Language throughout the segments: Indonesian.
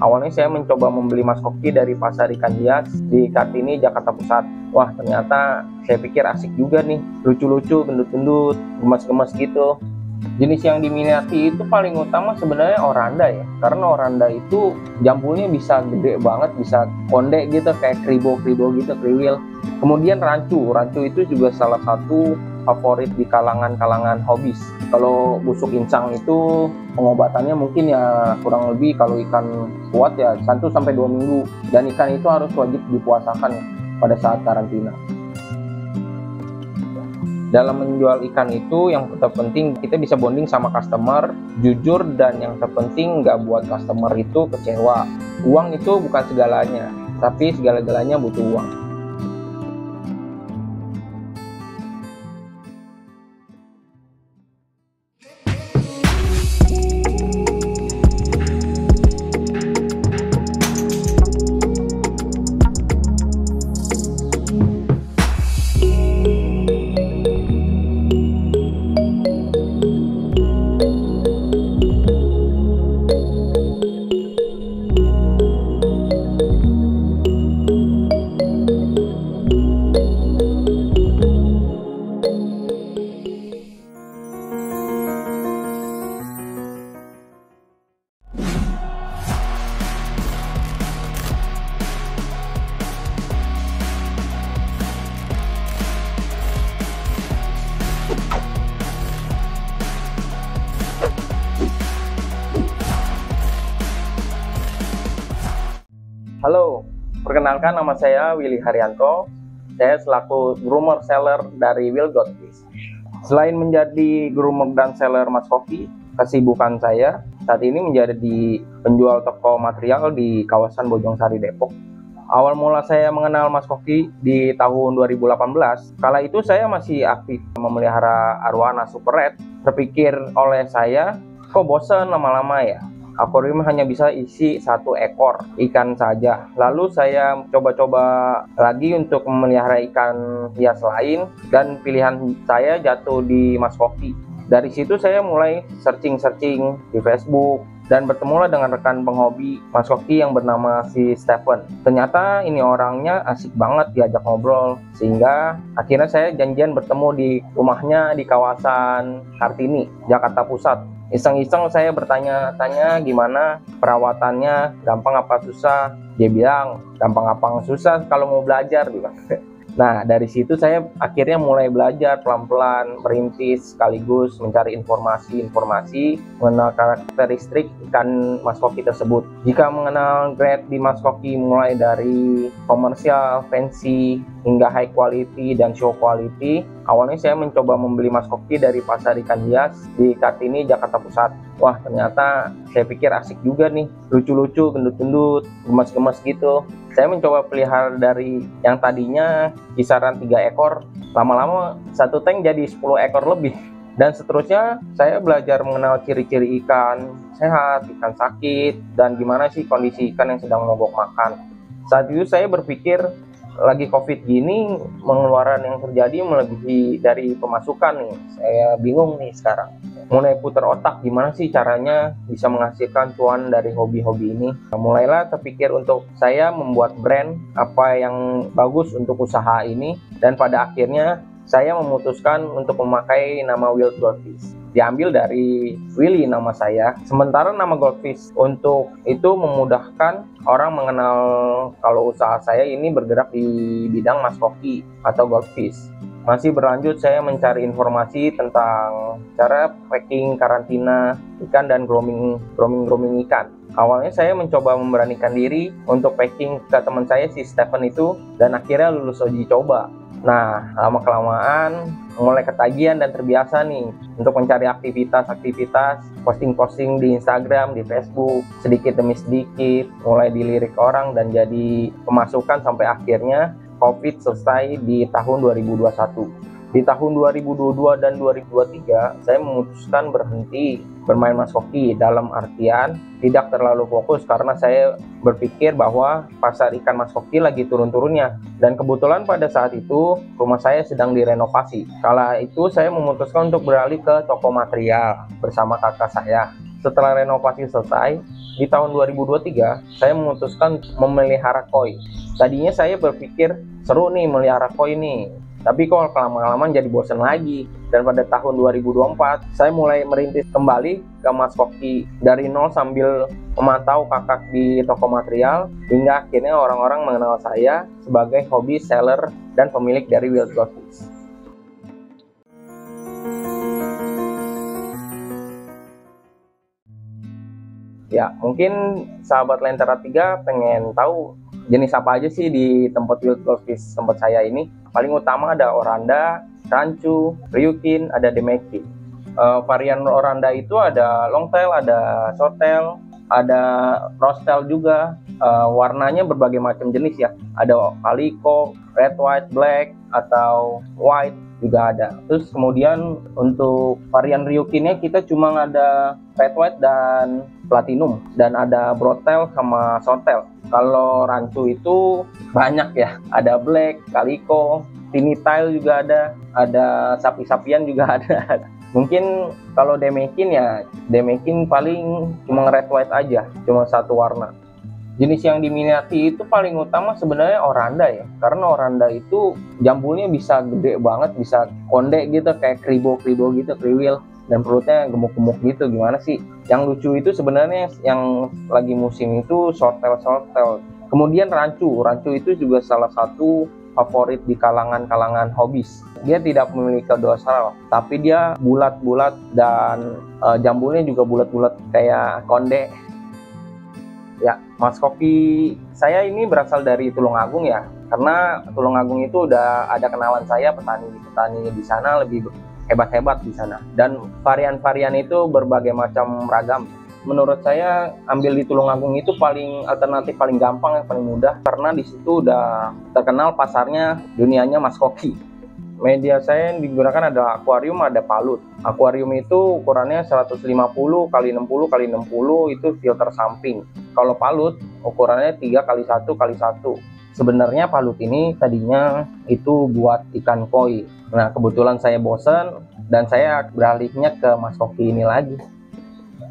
Awalnya saya mencoba membeli mas koki dari pasar ikan hias di Kartini, Jakarta Pusat. Wah ternyata saya pikir asik juga nih, lucu-lucu, gendut-gendut, gemas-gemas gitu. Jenis yang diminati itu paling utama sebenarnya oranda ya, karena oranda itu jambulnya bisa gede banget, bisa konde gitu kayak kribo-kribo gitu, kriwil. Kemudian rancu, rancu itu juga salah satu favorit di kalangan-kalangan hobis. Kalau busuk insang itu pengobatannya mungkin ya kurang lebih kalau ikan kuat ya 1 sampai 2 minggu dan ikan itu harus wajib dipuasakan pada saat karantina. Dalam menjual ikan itu yang terpenting kita bisa bonding sama customer, jujur dan yang terpenting nggak buat customer itu kecewa. Uang itu bukan segalanya, tapi segala-galanya butuh uang. Halo, perkenalkan nama saya Willy Haryanto. Saya selaku groomer seller dari Will Godfish. Selain menjadi groomer dan seller Mas Koki, kesibukan saya saat ini menjadi di penjual toko material di kawasan Bojongsari Depok. Awal mula saya mengenal Mas Koki di tahun 2018. Kala itu saya masih aktif memelihara arwana super red. Terpikir oleh saya, kok bosen lama-lama ya? Akuarium hanya bisa isi satu ekor ikan saja. Lalu saya coba-coba lagi untuk memelihara ikan hias lain dan pilihan saya jatuh di Mas Koki. Dari situ saya mulai searching-searching di Facebook dan bertemulah dengan rekan penghobi Mas Koki yang bernama si Stephen. Ternyata ini orangnya asik banget diajak ngobrol sehingga akhirnya saya janjian bertemu di rumahnya di kawasan Kartini, Jakarta Pusat iseng-iseng saya bertanya-tanya gimana perawatannya gampang apa susah dia bilang gampang apa susah kalau mau belajar Nah, dari situ saya akhirnya mulai belajar pelan-pelan, merintis sekaligus mencari informasi-informasi mengenal karakteristik ikan maskoki tersebut. Jika mengenal grade di maskoki mulai dari komersial, fancy, hingga high quality dan show quality, awalnya saya mencoba membeli maskoki dari pasar ikan hias di Kartini, Jakarta Pusat. Wah, ternyata saya pikir asik juga nih, lucu-lucu, gendut-gendut, gemas-gemas gitu. Saya mencoba pelihara dari yang tadinya kisaran tiga ekor lama-lama satu tank jadi 10 ekor lebih. Dan seterusnya saya belajar mengenal ciri-ciri ikan sehat, ikan sakit dan gimana sih kondisi ikan yang sedang mogok makan. Saat itu saya berpikir lagi covid gini pengeluaran yang terjadi melebihi dari pemasukan nih. Saya bingung nih sekarang. Mulai putar otak gimana sih caranya bisa menghasilkan cuan dari hobi-hobi ini. Mulailah terpikir untuk saya membuat brand apa yang bagus untuk usaha ini. Dan pada akhirnya saya memutuskan untuk memakai nama Wild Goldfish. Diambil dari Willy nama saya. Sementara nama Goldfish untuk itu memudahkan orang mengenal kalau usaha saya ini bergerak di bidang maskoki atau goldfish. Masih berlanjut saya mencari informasi tentang cara packing karantina ikan dan grooming grooming grooming ikan. Awalnya saya mencoba memberanikan diri untuk packing ke teman saya si Stephen itu dan akhirnya lulus uji coba. Nah, lama kelamaan mulai ketagihan dan terbiasa nih untuk mencari aktivitas-aktivitas posting-posting di Instagram, di Facebook, sedikit demi sedikit mulai dilirik orang dan jadi pemasukan sampai akhirnya COVID selesai di tahun 2021. Di tahun 2022 dan 2023, saya memutuskan berhenti bermain mas hoki dalam artian tidak terlalu fokus karena saya berpikir bahwa pasar ikan mas hoki lagi turun-turunnya. Dan kebetulan pada saat itu rumah saya sedang direnovasi. Kala itu saya memutuskan untuk beralih ke toko material bersama kakak saya. Setelah renovasi selesai, di tahun 2023 saya memutuskan memelihara koi. Tadinya saya berpikir seru nih melihara koi nih, tapi kok lama-lama jadi bosen lagi. Dan pada tahun 2024, saya mulai merintis kembali ke Mas Koki dari nol sambil memantau kakak di toko material hingga akhirnya orang-orang mengenal saya sebagai hobi seller dan pemilik dari Wild Goldfish. Ya, mungkin sahabat Lentera 3 pengen tahu jenis apa aja sih di tempat wild goldfish tempat saya ini? Paling utama ada oranda rancu ryukin ada demeki. Uh, varian oranda itu ada long tail ada short tail ada rostel juga. Uh, warnanya berbagai macam jenis ya. Ada calico red white black atau white juga ada. Terus kemudian untuk varian ryukinnya kita cuma ada red white dan platinum. Dan ada brotel sama shortel kalau rancu itu banyak ya, ada black, calico, tiny tail juga ada, ada sapi-sapian juga ada. Mungkin kalau demekin ya, demekin paling cuma red white aja, cuma satu warna. Jenis yang diminati itu paling utama sebenarnya oranda ya, karena oranda itu jambulnya bisa gede banget, bisa konde gitu kayak kribo-kribo gitu, kriwil dan perutnya gemuk-gemuk gitu. Gimana sih? Yang lucu itu sebenarnya yang lagi musim itu shortel shortel kemudian rancu. Rancu itu juga salah satu favorit di kalangan-kalangan hobis. Dia tidak memiliki dorsal tapi dia bulat-bulat dan uh, jambulnya juga bulat-bulat kayak konde. Ya mas kopi saya ini berasal dari Tulungagung ya. Karena Tulungagung itu udah ada kenalan saya petani petani di sana lebih hebat-hebat di sana. Dan varian-varian itu berbagai macam ragam. Menurut saya ambil di Tulungagung itu paling alternatif paling gampang yang paling mudah. Karena di situ udah terkenal pasarnya dunianya mas koki. Media saya yang digunakan ada akuarium ada palut. Akuarium itu ukurannya 150 kali 60 kali 60 itu filter samping. Kalau palut ukurannya 3 kali 1 kali 1 sebenarnya palut ini tadinya itu buat ikan koi Nah, kebetulan saya bosan dan saya beralihnya ke Mas Koki ini lagi.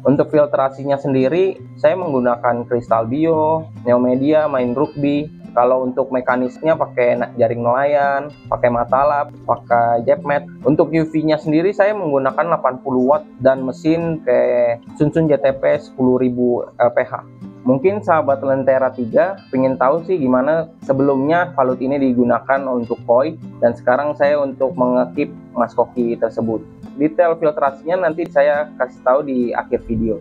Untuk filtrasinya sendiri, saya menggunakan kristal bio, neomedia, main rugby. Kalau untuk mekanisnya pakai jaring nelayan, pakai mata lap, pakai jet Untuk UV-nya sendiri saya menggunakan 80 watt dan mesin kayak Sunsun JTP 10.000 LPH. Mungkin sahabat Lentera 3 pengen tahu sih gimana sebelumnya valut ini digunakan untuk koi dan sekarang saya untuk mengekip mas koki tersebut. Detail filtrasinya nanti saya kasih tahu di akhir video.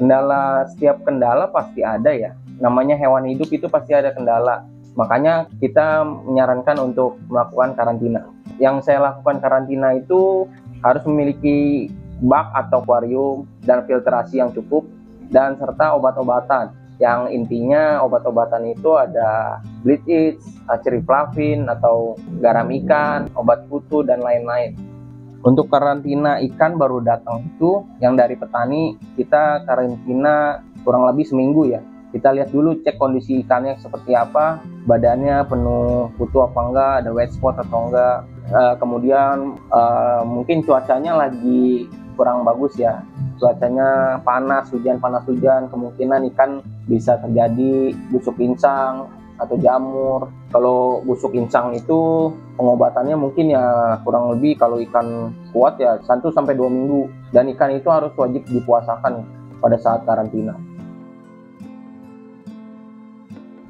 Kendala setiap kendala pasti ada ya. Namanya hewan hidup itu pasti ada kendala. Makanya kita menyarankan untuk melakukan karantina yang saya lakukan karantina itu harus memiliki bak atau akuarium dan filtrasi yang cukup dan serta obat-obatan yang intinya obat-obatan itu ada bleach, ceriflavin atau garam ikan, obat kutu dan lain-lain. Untuk karantina ikan baru datang itu yang dari petani kita karantina kurang lebih seminggu ya kita lihat dulu cek kondisi ikannya seperti apa badannya penuh kutu apa enggak ada wet spot atau enggak. Uh, kemudian uh, mungkin cuacanya lagi kurang bagus ya. Cuacanya panas hujan panas hujan kemungkinan ikan bisa terjadi busuk insang atau jamur. Kalau busuk insang itu pengobatannya mungkin ya kurang lebih kalau ikan kuat ya 1 sampai 2 minggu. Dan ikan itu harus wajib dipuasakan pada saat karantina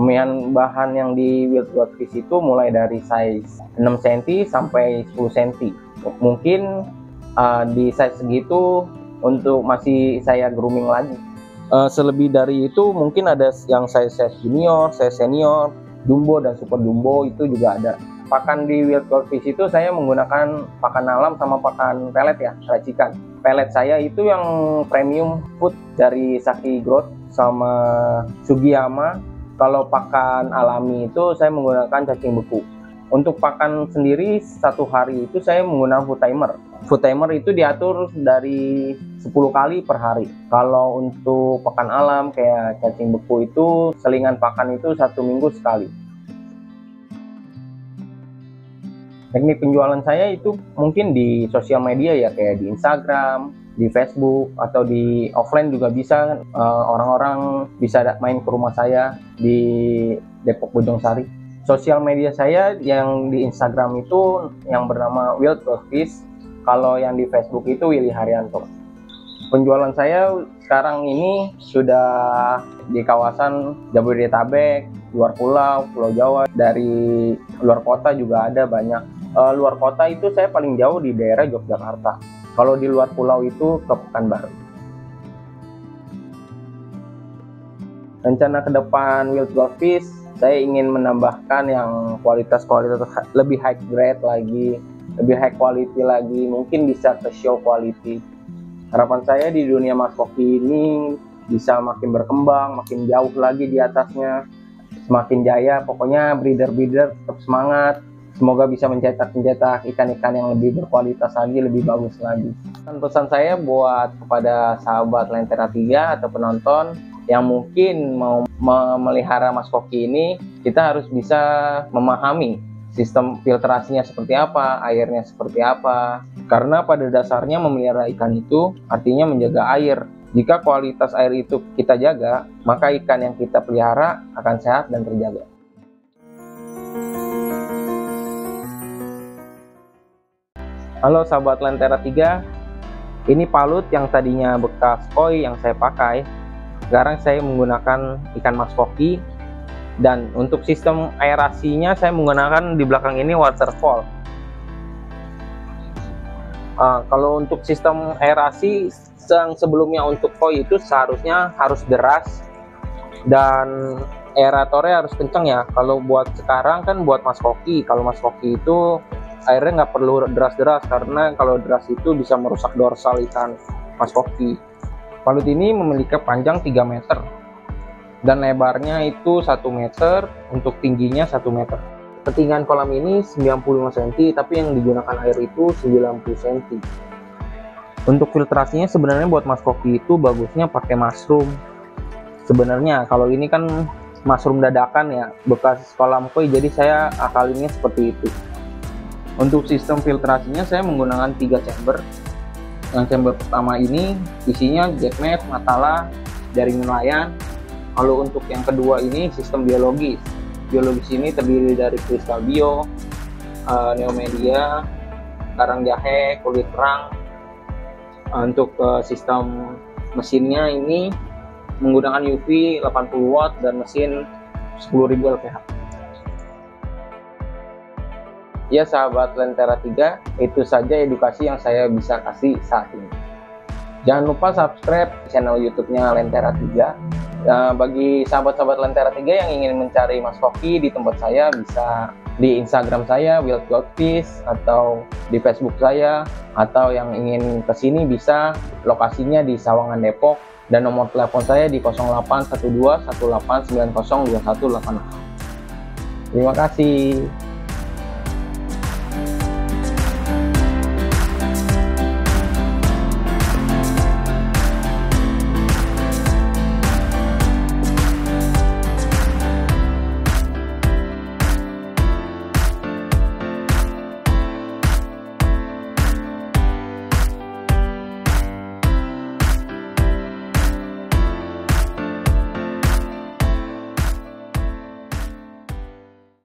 pemilihan bahan yang di Wild Goldfish itu mulai dari size 6 cm sampai 10 cm mungkin uh, di size segitu untuk masih saya grooming lagi. Uh, selebih dari itu mungkin ada yang size, size junior, size senior, jumbo dan super jumbo itu juga ada. Pakan di Wild Goldfish itu saya menggunakan pakan alam sama pakan pelet ya racikan pelet saya itu yang premium food dari Saki Growth sama Sugiyama. Kalau pakan alami itu saya menggunakan cacing beku. Untuk pakan sendiri satu hari itu saya menggunakan food timer. Food timer itu diatur dari 10 kali per hari. Kalau untuk pakan alam kayak cacing beku itu selingan pakan itu satu minggu sekali. Teknik penjualan saya itu mungkin di sosial media ya kayak di Instagram, di Facebook atau di offline juga bisa eh, orang-orang uh, bisa main ke rumah saya di Depok Bojong Sari. Sosial media saya yang di Instagram itu yang bernama Wild Fish, kalau yang di Facebook itu Willy Haryanto. Penjualan saya sekarang ini sudah di kawasan Jabodetabek, luar pulau, Pulau Jawa, dari luar kota juga ada banyak uh, luar kota itu saya paling jauh di daerah Yogyakarta. Kalau di luar pulau itu ke Pekanbaru. Rencana ke depan Wild Goldfish, saya ingin menambahkan yang kualitas-kualitas lebih high grade lagi, lebih high quality lagi, mungkin bisa ke show quality. Harapan saya di dunia mas koki ini bisa makin berkembang, makin jauh lagi di atasnya, semakin jaya. Pokoknya breeder-breeder tetap semangat, Semoga bisa mencetak-mencetak ikan-ikan yang lebih berkualitas lagi, lebih bagus lagi. Dan pesan saya buat kepada sahabat Lentera 3 atau penonton yang mungkin mau memelihara mas koki ini, kita harus bisa memahami sistem filtrasinya seperti apa, airnya seperti apa. Karena pada dasarnya memelihara ikan itu artinya menjaga air. Jika kualitas air itu kita jaga, maka ikan yang kita pelihara akan sehat dan terjaga. Halo sahabat Lentera 3 Ini palut yang tadinya bekas koi yang saya pakai Sekarang saya menggunakan ikan mas koki. Dan untuk sistem aerasinya saya menggunakan di belakang ini waterfall. Uh, Kalau untuk sistem aerasi yang sebelumnya untuk koi itu seharusnya harus deras Dan aeratornya harus kencang ya. Kalau buat sekarang kan buat mas koki. Kalau mas koki itu airnya nggak perlu deras-deras karena kalau deras itu bisa merusak dorsal ikan mas koki palut ini memiliki panjang 3 meter dan lebarnya itu 1 meter untuk tingginya 1 meter. Ketinggian kolam ini 95 cm tapi yang digunakan air itu 90 cm untuk filtrasinya sebenarnya buat mas koki itu bagusnya pakai mushroom. Sebenarnya kalau ini kan mushroom dadakan ya bekas kolam koi jadi saya akalinnya seperti itu untuk sistem filtrasinya saya menggunakan tiga chamber. Yang chamber pertama ini isinya jackmet, matala, jaring nelayan. Kalau untuk yang kedua ini sistem biologis. Biologis ini terdiri dari kristal bio, uh, neomedia, karang jahe, kulit perang. Uh, untuk uh, sistem mesinnya ini menggunakan UV 80 watt dan mesin 10.000 lph. Ya sahabat Lentera 3, itu saja edukasi yang saya bisa kasih saat ini. Jangan lupa subscribe channel YouTube-nya Lentera 3. Nah, bagi sahabat-sahabat Lentera 3 yang ingin mencari Mas Koki di tempat saya bisa di Instagram saya Wild Goldfish atau di Facebook saya atau yang ingin ke sini bisa lokasinya di Sawangan Depok dan nomor telepon saya di 0812 1890 2188. Terima kasih.